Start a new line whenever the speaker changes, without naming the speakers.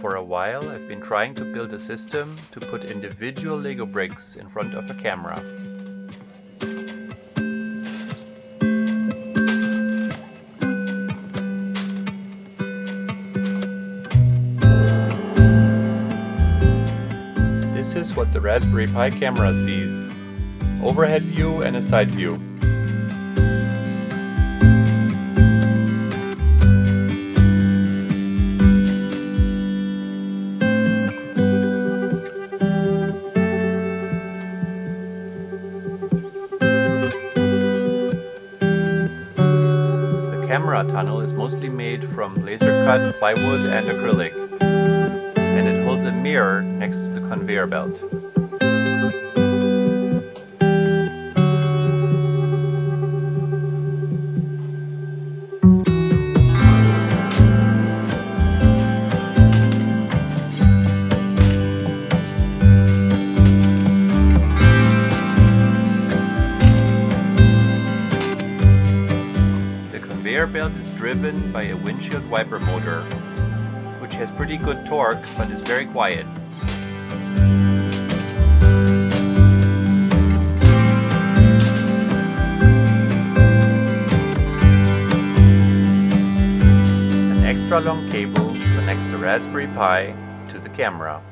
For a while I've been trying to build a system to put individual Lego bricks in front of a camera. This is what the Raspberry Pi camera sees. Overhead view and a side view. Camera tunnel is mostly made from laser cut plywood and acrylic, and it holds a mirror next to the conveyor belt. Conveyor belt is driven by a windshield wiper motor, which has pretty good torque but is very quiet. An extra long cable connects the Raspberry Pi to the camera.